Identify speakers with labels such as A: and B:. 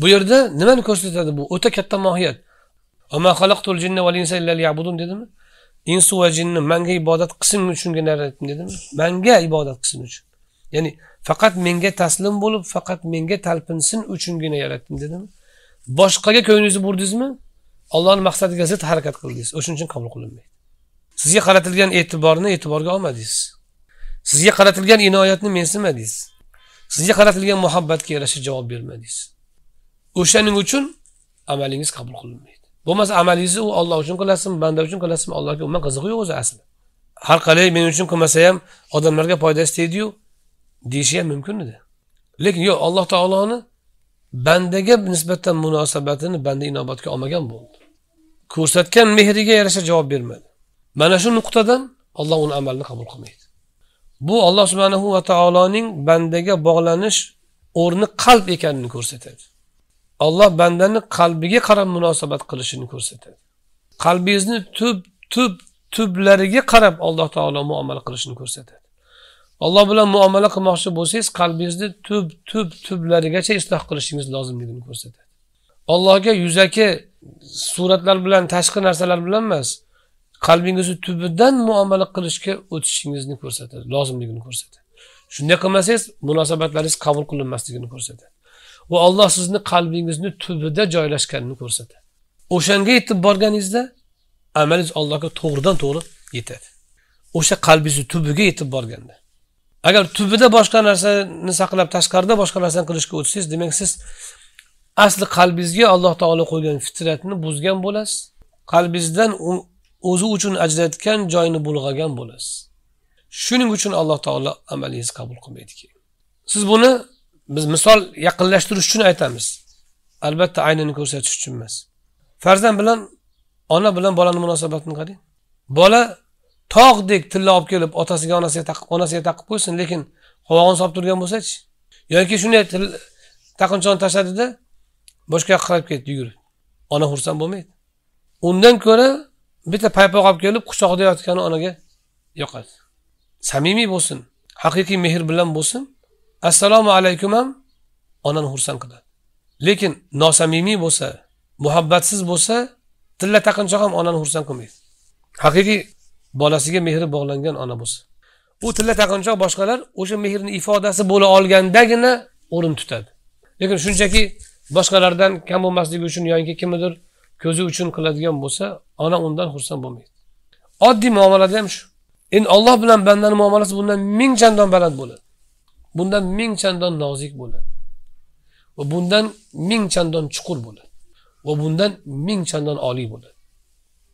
A: bu yerda nimani ko'rsatadi bu? O'ta katta mohiyat. Dedimi? Insu va jinni manga ibodat qilsin uchungina yaratdim dedimi? Manga ibodat qilsin uchun. Ya'ni faqat menga taslim bo'lib faqat menga talpinsin uchungina yaratdim dedimi? Boshqaga ko'nglingizni burdingizmi? Ollohni maqsadiga zid harakat qildingiz. O'shaning uchun qabul qilinmaydi. Sizga qaratilgan e'tiborni e'tiborga olmadingiz. Sizga qaratilgan inoyatni mensimadingiz. Sizga qaratilgan muhabbatga yarasha javob bermadingiz. O'shaning uchun amalingiz qabul qilinmaydi. Bo'lmasa amalingizni u olloh uchun qilasizmi banda uchun qilasizmi allohga umuman qizig'i yo'q o'zi asli. Har qalay men uchun qilmasa ham odamlarga foydasi tegdiyu deyishi ham mumkin edi. Lekin yo'q alloh taoloni bandaga nisbatan munosabatini banda inobatga olmagan bo'ldi. Ko'rsatgan mehriga yarasha javob bermadi. Mana shu nuqtadan olloh uni amalini qabul qilmaydi. Bu alloh subhanahu va taoloning bandaga bog'lanish o'rni qalb ekanini ko'rsatadi. Olloh bandani qalbiga qarab munosabat qilishini ko'rsatadi. Qalbingizni tub tub tublariga qarab alloh taolo muomala qilishini ko'rsatadi. Olloh bilan muomala qilmoqchi bo'lsangiz qalbingizni tub tub tublarigacha isloh qilishingiz lozimligini ko'rsatadi. Allohga yuzaki suratlar bilan tashqi narsalar bilan emas qalbingizni tubidan muomala qilishga o'tishingizni ko'rsatadi lozimligini ko'rsatadi. Shunday qilmasangiz munosabatlaringiz qabul qilinmasligini ko'rsatadi. Va olloh sizni qalbingizni tubida joylashganini ko'rsatadi. O'shanga yetib borganingizda amalingiz allohga to'g'ridan to'g'ri yetadi. O'sha qalbingizni tubiga yetib borganda. Agar tubida boshqa narsani saqlab tashqarida boshqa narsani qilishga o'tsangiz demak siz asli qalbingizga alloh taolo qo'ygan fitratni buzgan bo'lasiz. Qalbingizdan o'zi uchun ajratgan joyini bulg'agan bo'lasiz. Shuning uchun alloh taolo amalingizni qabul qilmaydi keyin. Siz buni biz misol yaqinlashtirish uchun aytamiz. Albatta aynini ko'rsatish uchun emas. Farzand bilan ona bilan bolani munosabatini qarang. Bola tog'dek tilla olib kelib otasiga onasiga taqib onasiga taqib qo'ysin lekin qovog'ini solib turgan bo'lsachi. Yoki shunday taqinchoqni tashladida boshqa yoqqa qarab ketdi yugurib. Ona xursand bo'lmaydi. Undan ko'ra bitta paypoq olib kelib quchoqda yotgani onaga yoqadi. Samimiy bo'lsin haqiqiy mehr bilan bo'lsin. Assalomu alaykum ham onani xursand qiladi lekin nosamimiy bo'lsa muhabbatsiz bo'lsa tilla taqinchoq ham onani xursand qilmaydi. Haqiqiy bolasiga mehri bog'langan ona bo'lsa. U tilla taqinchoq boshqalar o'sha mehrni ifodasi bo'la olgandagina o'rin tutadi. Lekin shunchaki boshqalardan kam bo'lmasligi uchun yoki kimnidir ko'zi uchun qiladigan bo'lsa ona undan xursand bo'lmaydi. Oddiy muomalada ham shu. Endi olloh bilan bandani muomalasi bundan ming chandon baland bo'ladi. Bundan ming chandon nozik bo'ladi. Va bundan ming chandon chuqur bo'ladi. Va bundan ming chandon oliy bo'ladi.